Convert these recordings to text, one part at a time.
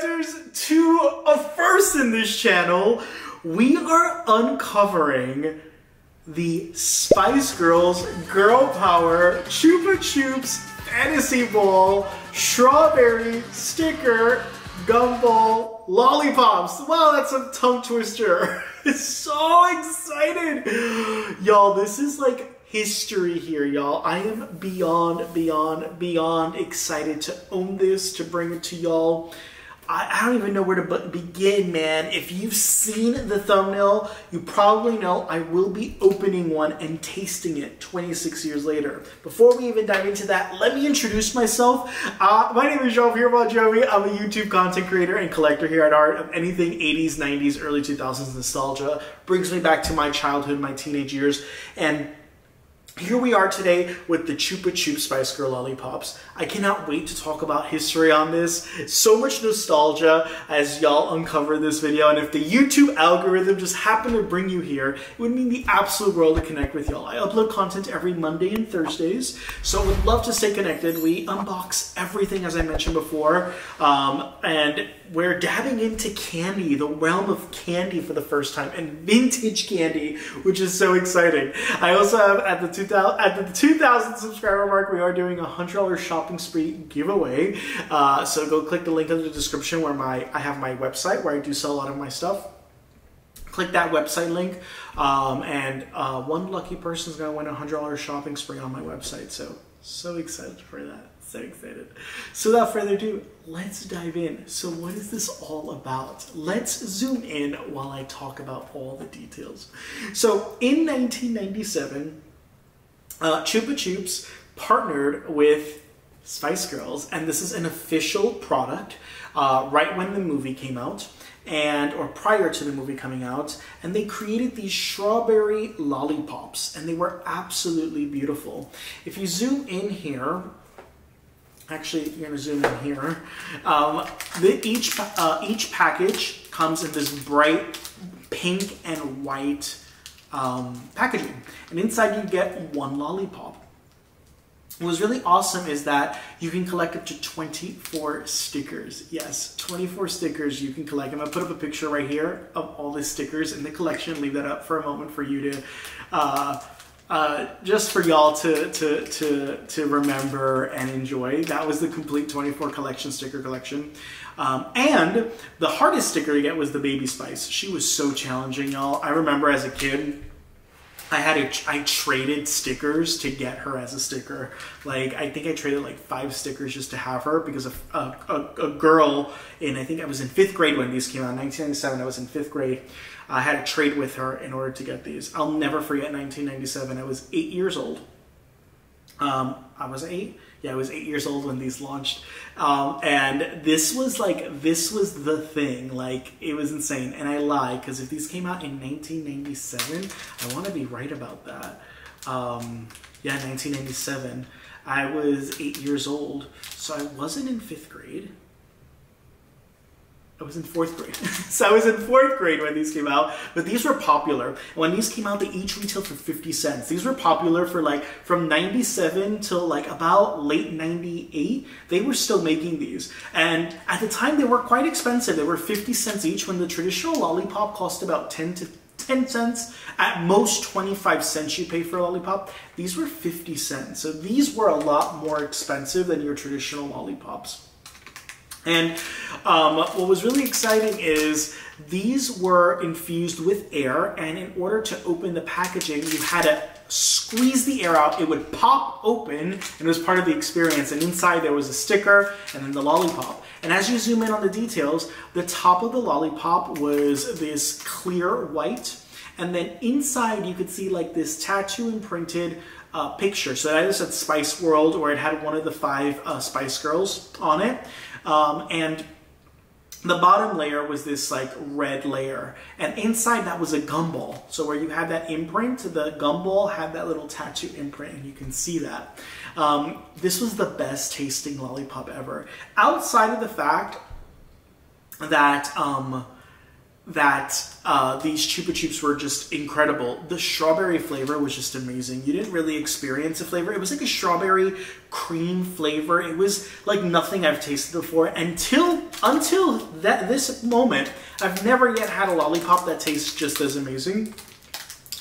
to a first in this channel. We are uncovering the Spice Girls Girl Power Chupa Chups Fantasy Bowl Strawberry Sticker Gumball Lollipops. Wow, that's a tongue twister. so excited. Y'all, this is like history here, y'all. I am beyond, beyond, beyond excited to own this, to bring it to y'all. I, I don't even know where to begin, man. If you've seen the thumbnail, you probably know I will be opening one and tasting it 26 years later. Before we even dive into that, let me introduce myself. Uh, my name is Pierre Bon Jovi. I'm a YouTube content creator and collector here at Art of anything 80s, 90s, early 2000s nostalgia. Brings me back to my childhood, my teenage years, and here we are today with the Chupa Chup Spice Girl Lollipops. I cannot wait to talk about history on this. So much nostalgia as y'all uncover this video. And if the YouTube algorithm just happened to bring you here, it would mean the absolute world to connect with y'all. I upload content every Monday and Thursdays, so would love to stay connected. We unbox everything, as I mentioned before. Um, and we're dabbing into candy, the realm of candy for the first time, and vintage candy, which is so exciting. I also have at the 2000 at the 2,000 subscriber mark, we are doing a hundred dollar shopping spree giveaway. Uh, so go click the link in the description where my I have my website where I do sell a lot of my stuff. Click that website link, um, and uh, one lucky person is gonna win a hundred dollar shopping spree on my website. So so excited for that so excited. So without further ado, let's dive in. So what is this all about? Let's zoom in while I talk about all the details. So in 1997, uh, Chupa Chups partnered with Spice Girls, and this is an official product uh, right when the movie came out and or prior to the movie coming out and they created these strawberry lollipops and they were absolutely beautiful if you zoom in here Actually, you're gonna zoom in here. Um, the, each, uh, each package comes in this bright pink and white um, packaging. And inside you get one lollipop. What was really awesome is that you can collect up to 24 stickers. Yes, 24 stickers you can collect. I'm gonna put up a picture right here of all the stickers in the collection. Leave that up for a moment for you to uh, uh, just for y'all to, to, to, to remember and enjoy. That was the complete 24 collection sticker collection. Um, and the hardest sticker to get was the Baby Spice. She was so challenging, y'all. I remember as a kid, I had a, I traded stickers to get her as a sticker. Like I think I traded like five stickers just to have her because a, a, a, a girl in I think I was in fifth grade when these came out, 1997. I was in fifth grade. I had a trade with her in order to get these. I'll never forget 1997. I was eight years old. Um, I was eight. Yeah, I was eight years old when these launched. Um, and this was like, this was the thing. Like, it was insane. And I lie, because if these came out in 1997, I want to be right about that. Um, yeah, 1997. I was eight years old, so I wasn't in fifth grade. I was in fourth grade. so I was in fourth grade when these came out, but these were popular. When these came out, they each retailed for 50 cents. These were popular for like from 97 till like about late 98. They were still making these. And at the time, they were quite expensive. They were 50 cents each when the traditional lollipop cost about 10 to 10 cents. At most 25 cents you pay for a lollipop. These were 50 cents. So these were a lot more expensive than your traditional lollipops. And um, what was really exciting is these were infused with air, and in order to open the packaging, you had to squeeze the air out. It would pop open, and it was part of the experience. And inside there was a sticker and then the lollipop. And as you zoom in on the details, the top of the lollipop was this clear white, and then inside you could see like this tattoo imprinted uh, picture. So that is at Spice World, or it had one of the five uh, Spice Girls on it. Um, and the bottom layer was this like red layer. And inside that was a gumball. So where you had that imprint the gumball had that little tattoo imprint and you can see that. Um, this was the best tasting lollipop ever. Outside of the fact that um, that uh, these Chupa Chups were just incredible. The strawberry flavor was just amazing. You didn't really experience a flavor. It was like a strawberry cream flavor. It was like nothing I've tasted before until until that this moment. I've never yet had a lollipop that tastes just as amazing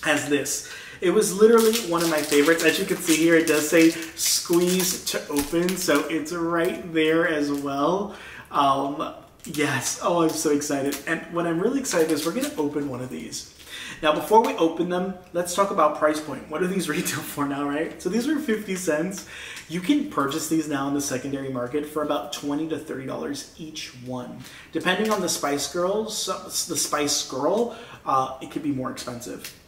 as this. It was literally one of my favorites. As you can see here, it does say squeeze to open, so it's right there as well. Um, Yes. Oh, I'm so excited. And what I'm really excited is we're going to open one of these. Now, before we open them, let's talk about price point. What are these retail for now, right? So these are 50 cents. You can purchase these now in the secondary market for about 20 to $30 each one. Depending on the Spice Girls, the Spice Girl, uh, it could be more expensive.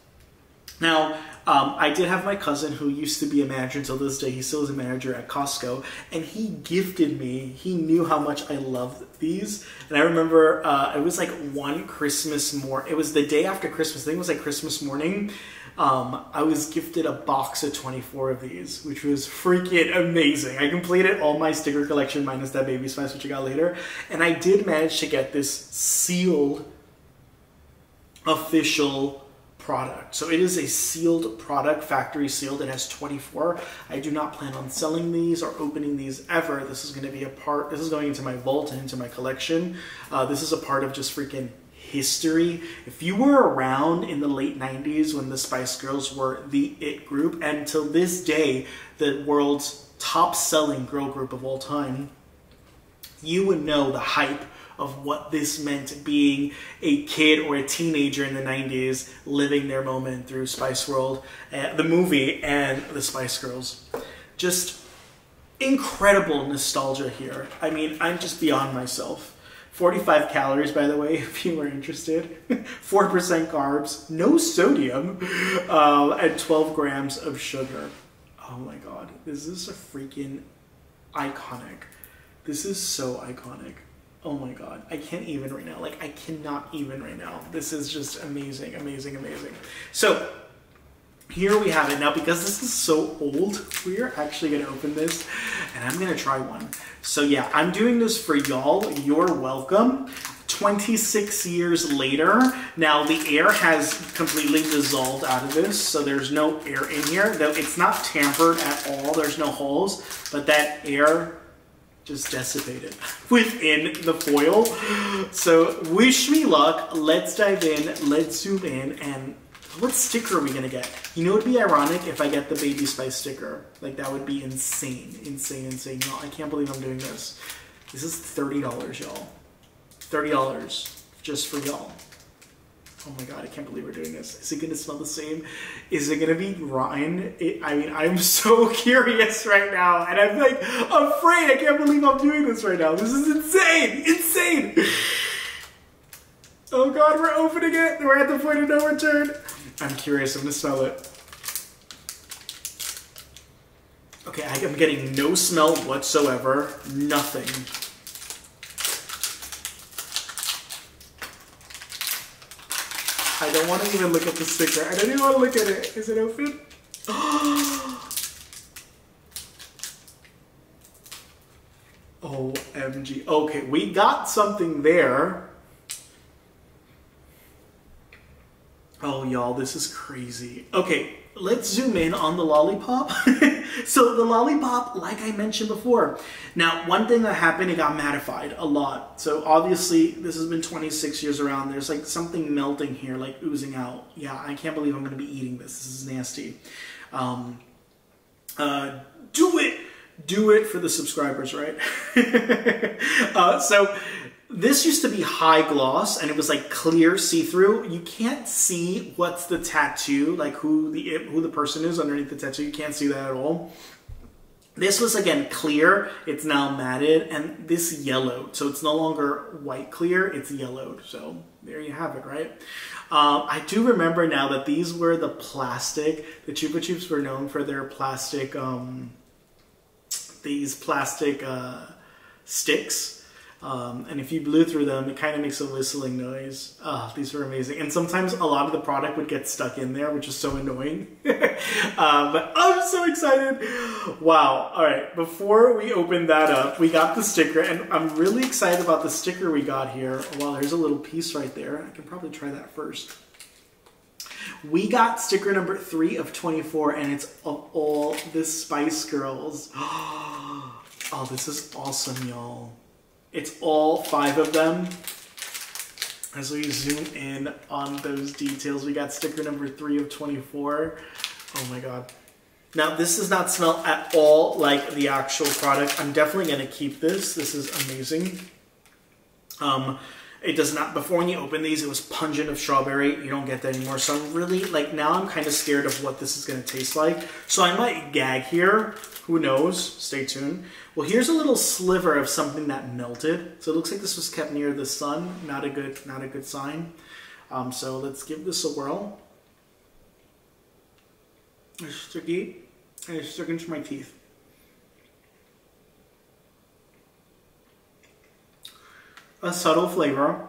Now, um, I did have my cousin who used to be a manager until this day. He still is a manager at Costco, and he gifted me. He knew how much I loved these, and I remember uh, it was like one Christmas morning. It was the day after Christmas. I think it was like Christmas morning. Um, I was gifted a box of 24 of these, which was freaking amazing. I completed all my sticker collection minus that baby spice, which I got later, and I did manage to get this sealed official product. So it is a sealed product, factory sealed. It has 24. I do not plan on selling these or opening these ever. This is going to be a part, this is going into my vault and into my collection. Uh, this is a part of just freaking history. If you were around in the late 90s when the Spice Girls were the it group, and until this day, the world's top selling girl group of all time, you would know the hype of what this meant being a kid or a teenager in the 90s living their moment through Spice World, uh, the movie, and the Spice Girls. Just incredible nostalgia here. I mean, I'm just beyond myself. 45 calories, by the way, if you were interested. 4% carbs, no sodium, uh, and 12 grams of sugar. Oh my god, this is a freaking iconic. This is so iconic. Oh my god, I can't even right now. Like, I cannot even right now. This is just amazing, amazing, amazing. So, here we have it. Now, because this is so old, we are actually going to open this, and I'm going to try one. So yeah, I'm doing this for y'all. You're welcome. 26 years later, now the air has completely dissolved out of this, so there's no air in here. Though it's not tampered at all, there's no holes, but that air just dissipated within the foil. So wish me luck. Let's dive in. Let's zoom in. And what sticker are we going to get? You know, it would be ironic if I get the Baby Spice sticker. Like, that would be insane. Insane, insane. No, I can't believe I'm doing this. This is $30, y'all. $30 just for y'all. Oh my god, I can't believe we're doing this. Is it gonna smell the same? Is it gonna be rotten? It, I mean, I'm so curious right now, and I'm like afraid. I can't believe I'm doing this right now. This is insane! Insane! Oh god, we're opening it. We're at the point of no return. I'm curious. I'm gonna smell it. Okay, I'm getting no smell whatsoever. Nothing. I don't want to even look at the sticker. I don't even want to look at it. Is it open? OMG. Okay, we got something there. Oh, y'all, this is crazy. Okay, let's zoom in on the lollipop. so the lollipop, like I mentioned before. Now, one thing that happened, it got mattified a lot. So obviously, this has been 26 years around. There's like something melting here, like oozing out. Yeah, I can't believe I'm going to be eating this. This is nasty. Um, uh, do it. Do it for the subscribers, right? uh, so this used to be high gloss and it was like clear see-through. You can't see what's the tattoo, like who the who the person is underneath the tattoo. You can't see that at all. This was again clear, it's now matted, and this yellowed. So it's no longer white clear, it's yellowed. So there you have it, right? Um, I do remember now that these were the plastic, the Chupa Chups were known for their plastic, um, these plastic uh, sticks Um, and if you blew through them, it kind of makes a whistling noise. Oh, these were amazing. And sometimes a lot of the product would get stuck in there, which is so annoying. uh, but I'm so excited. Wow. All right. Before we open that up, we got the sticker, and I'm really excited about the sticker we got here. Well, there's a little piece right there. I can probably try that first. We got sticker number three of 24, and it's of all the Spice Girls. Oh, this is awesome, y'all. It's all five of them. As we zoom in on those details, we got sticker number three of 24. Oh my God. Now, this does not smell at all like the actual product. I'm definitely going to keep this. This is amazing. Um, it does not, before when you open these, it was pungent of strawberry. You don't get that anymore. So I'm really, like, now I'm kind of scared of what this is going to taste like. So I might gag here. Who knows? Stay tuned. Well, here's a little sliver of something that melted. So it looks like this was kept near the sun. Not a good, not a good sign. Um, so let's give this a whirl. It's sticky. And it's stuck into my teeth. A subtle flavor.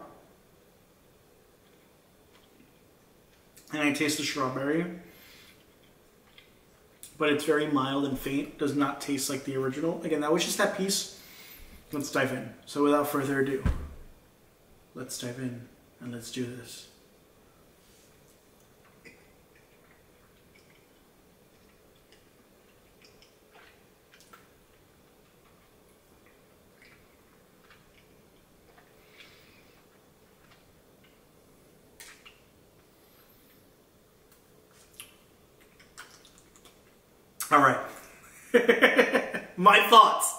And I taste the strawberry but it's very mild and faint. Does not taste like the original. Again, that was just that piece. Let's dive in. So without further ado, let's dive in and let's do this. All right. My thoughts.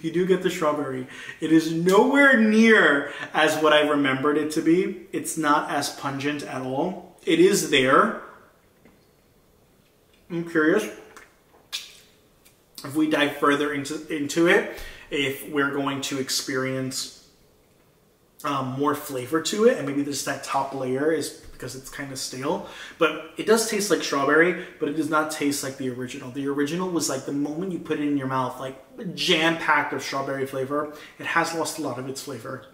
You do get the strawberry. It is nowhere near as what I remembered it to be. It's not as pungent at all. It is there. I'm curious if we dive further into, into it, if we're going to experience um, more flavor to it, and maybe just that top layer is because it's kind of stale. But it does taste like strawberry, but it does not taste like the original. The original was like the moment you put it in your mouth, like jam-packed of strawberry flavor. It has lost a lot of its flavor.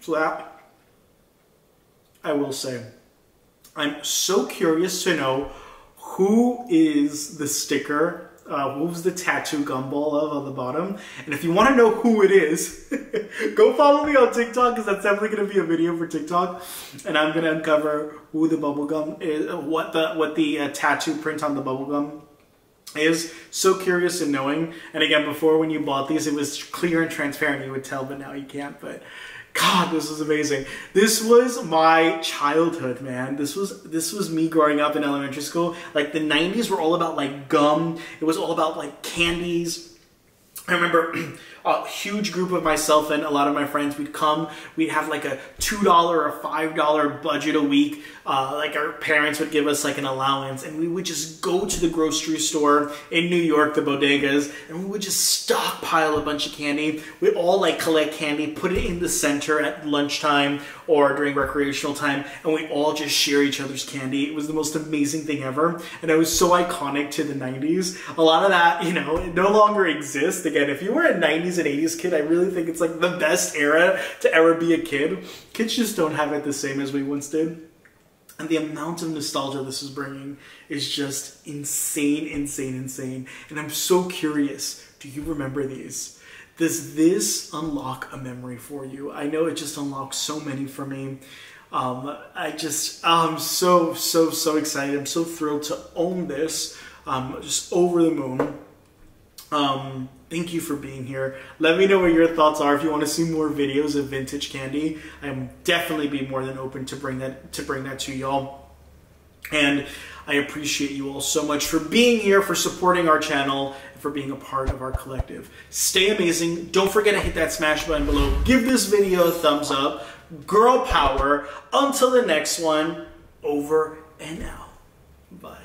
So that, I will say, I'm so curious to know who is the sticker uh, moves the tattoo gumball of on the bottom. And if you want to know who it is, go follow me on TikTok because that's definitely going to be a video for TikTok. And I'm going to uncover who the bubblegum is, what the what the uh, tattoo print on the bubblegum is. So curious in knowing. And again, before when you bought these, it was clear and transparent. You would tell, but now you can't. But God, this was amazing. This was my childhood, man. This was this was me growing up in elementary school. Like the 90s were all about like gum. It was all about like candies. I remember a huge group of myself and a lot of my friends, we'd come, we'd have like a $2 or $5 budget a week. Uh, like our parents would give us like an allowance and we would just go to the grocery store in New York, the bodegas, and we would just stockpile a bunch of candy. We'd all like collect candy, put it in the center at lunchtime or during recreational time, and we all just share each other's candy. It was the most amazing thing ever. And it was so iconic to the 90s. A lot of that, you know, it no longer exists. Again, if you were a 90s 90s and 80s kid, I really think it's like the best era to ever be a kid. Kids just don't have it the same as we once did. And the amount of nostalgia this is bringing is just insane, insane, insane. And I'm so curious, do you remember these? Does this unlock a memory for you? I know it just unlocks so many for me. Um, I just, I'm so, so, so excited. I'm so thrilled to own this. Um, just over the moon. Um, thank you for being here. Let me know what your thoughts are. If you want to see more videos of vintage candy, I'm definitely be more than open to bring that to bring that to y'all. And I appreciate you all so much for being here, for supporting our channel, and for being a part of our collective. Stay amazing. Don't forget to hit that smash button below. Give this video a thumbs up. Girl power. Until the next one, over and out. Bye.